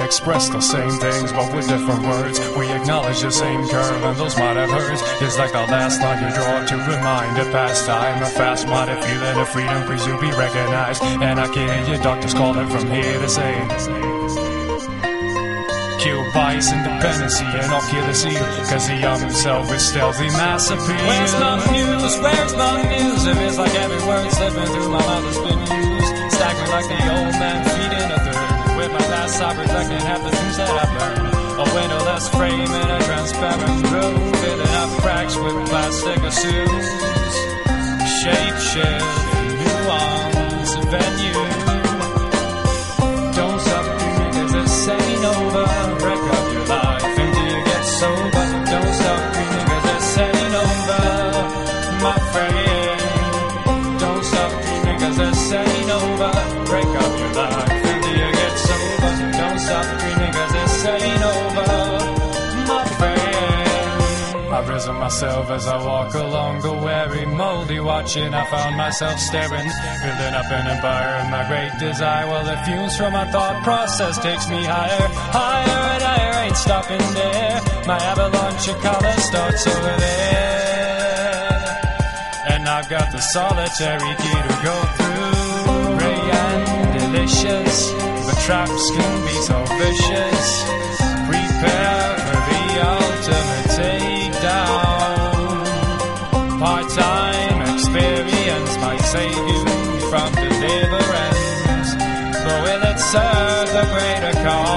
express the same things, but with different words. We acknowledge the same curve, and those might have. It's like the last line you draw to remind a past time, a fast minded feeling of freedom, please you be recognized. And I can hear your doctors calling from here to say. Kill bias, independency, and seal. Cause he armed himself with stealthy mass appeal. Where's my news? Where's my news? It feels like every word slipping through my mouth has been used. Staggering like the old man feeding a third. With my past, I reflecting half the things that I've learned. A windowless frame in a transparent room. Filling up cracks with plastic assumes. Shape shift, nuance, venue. Don't stop dreaming cause this ain't over. Break up your life until you get sober. Don't stop dreaming cause this ain't over. My friend. Myself as I walk along the weary, moldy watching. I found myself staring, building up an empire and my great desire. Well, the fumes from my thought process takes me higher, higher and higher. Ain't stopping there. My avalanche of color starts over there, and I've got the solitary key to go through. Ray and delicious, but traps can be so vicious. the greater cause.